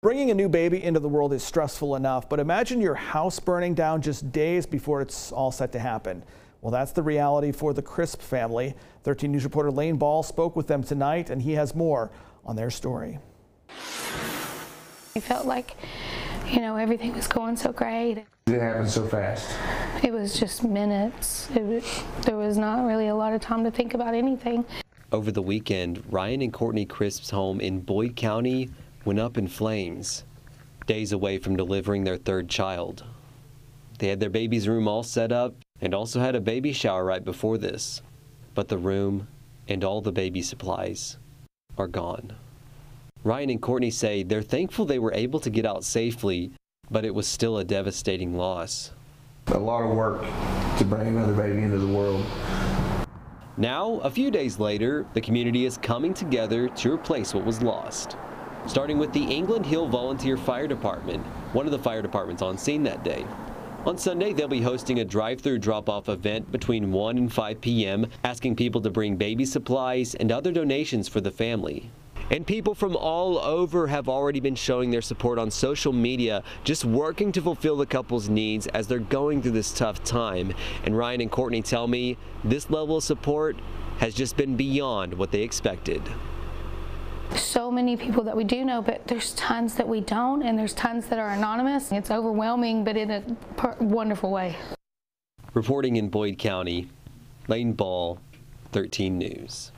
Bringing a new baby into the world is stressful enough, but imagine your house burning down just days before it's all set to happen. Well, that's the reality for the Crisp family. 13 News reporter Lane Ball spoke with them tonight, and he has more on their story. I felt like, you know, everything was going so great. It happened so fast. It was just minutes. It was, there was not really a lot of time to think about anything. Over the weekend, Ryan and Courtney Crisp's home in Boyd County went up in flames, days away from delivering their third child. They had their baby's room all set up and also had a baby shower right before this. But the room and all the baby supplies are gone. Ryan and Courtney say they're thankful they were able to get out safely, but it was still a devastating loss. A lot of work to bring another baby into the world. Now, a few days later, the community is coming together to replace what was lost. Starting with the England Hill Volunteer Fire Department, one of the fire departments on scene that day. On Sunday, they'll be hosting a drive-through drop-off event between 1 and 5 p.m., asking people to bring baby supplies and other donations for the family. And people from all over have already been showing their support on social media, just working to fulfill the couple's needs as they're going through this tough time. And Ryan and Courtney tell me this level of support has just been beyond what they expected. So many people that we do know, but there's tons that we don't, and there's tons that are anonymous. It's overwhelming, but in a wonderful way. Reporting in Boyd County, Lane Ball, 13 News.